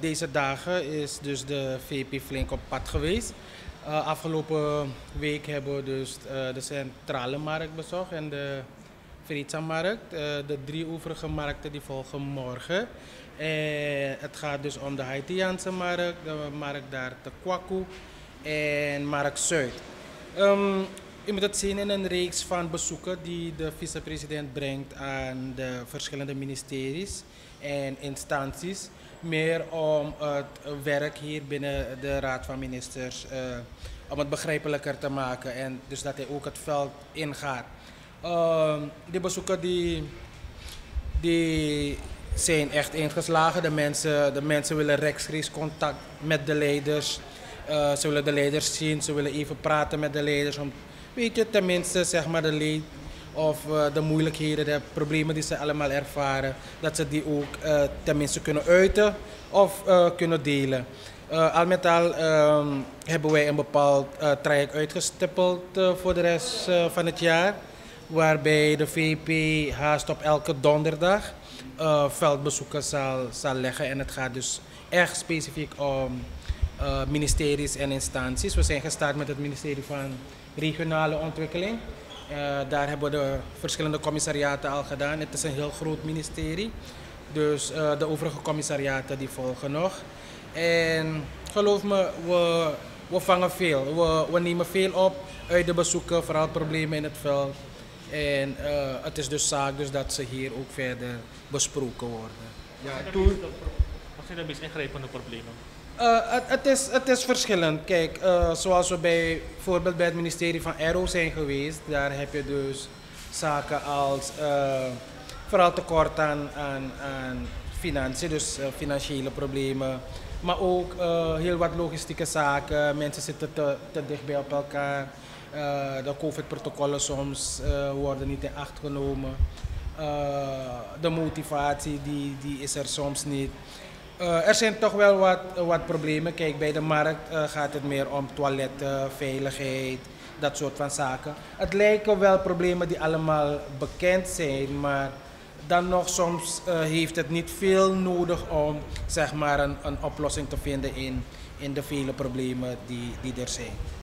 Deze dagen is dus de VP flink op pad geweest. Uh, afgelopen week hebben we dus uh, de centrale markt bezocht en de Frietsa-markt. Uh, de drie overige markten die volgen morgen. En het gaat dus om de Haitiaanse markt, de markt daar te Kwaku en Markt Zuid. Um, je moet het zien in een reeks van bezoeken die de vicepresident brengt aan de verschillende ministeries en instanties. Meer om het werk hier binnen de Raad van Ministers uh, om het begrijpelijker te maken en dus dat hij ook het veld ingaat. Uh, die bezoeken die, die zijn echt ingeslagen. De mensen, de mensen willen rechtstreeks contact met de leiders. Uh, ze willen de leiders zien, ze willen even praten met de leiders om weet je, tenminste zeg maar de leed of uh, de moeilijkheden, de problemen die ze allemaal ervaren, dat ze die ook uh, tenminste kunnen uiten of uh, kunnen delen. al met al um, hebben wij een bepaald traject uitgestippeld voor de rest van het jaar, waarbij de VP haast op elke donderdag veldbezoeken zal, zal leggen. En het gaat dus echt specifiek om ministeries en instanties. We zijn gestart met het ministerie van regionale ontwikkeling. Uh, daar hebben we de verschillende commissariaten al gedaan. Het is een heel groot ministerie. Dus uh, de overige commissariaten die volgen nog. En geloof me, we, we vangen veel. We, we nemen veel op uit de bezoeken, vooral problemen in het veld. En het is dus zaak dus dat ze hier ook verder besproken worden. Ja, toen... Wat zijn de meest ingrijpende problemen? Uh, het, het, is, het is verschillend. Kijk, uh, zoals we bij, bijvoorbeeld bij het ministerie van Aero zijn geweest, daar heb je dus zaken als uh, vooral tekort aan, aan, financiën, dus financiële problemen. Maar ook heel wat logistieke zaken. Mensen zitten te, te dicht op elkaar. de COVID-protocollen soms worden niet in acht genomen. de motivatie die, die is er soms niet. Uh, er zijn toch wel wat, wat problemen. Kijk, bij de markt uh, gaat het meer om toiletten, veiligheid, dat soort van zaken. Het lijken wel problemen die allemaal bekend zijn, maar dan nog soms uh, heeft het niet veel nodig om zeg maar, een, een oplossing te vinden in, in de vele problemen die, die er zijn.